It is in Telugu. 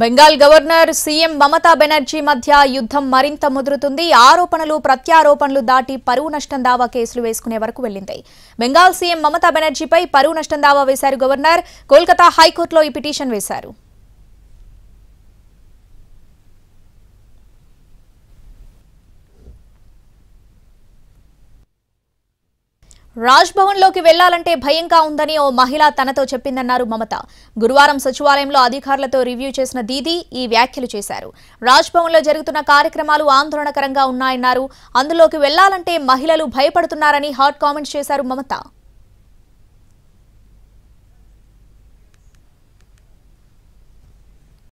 బెంగాల్ గవర్నర్ సీఎం మమతా బెనర్జీ మధ్య యుద్ధం మరింత ముదురుతుంది. ఆరోపణలు ప్రత్యారోపణలు దాటి పరువు నష్టం దావా కేసులు వేసుకునే వరకు వెళ్ళింది బెంగాల్ సీఎం మమతా బెనర్జీపై పరువు నష్టం దావా వేశారు గవర్నర్. కోల్కతా హైకోర్టులో ఈ పిటిషన్ వేశారు. లోకి వెళ్ళాలంటే భయంగా ఉందని ఓ మహిళ తనతో చెప్పిందన్నారు మమత. గురువారం సచివాలయంలో అధికారులతో రివ్యూ చేసిన దీదీ ఈ వ్యాఖ్యలు చేశారు. రాజ్ భవన్లో జరుగుతున్న కార్యక్రమాలు ఆందోళనకరంగా ఉన్నాయన్నారు. అందులోకి వెళ్ళాలంటే మహిళలు భయపడుతున్నారని హాట్ కామెంట్స్ చేశారు మమత.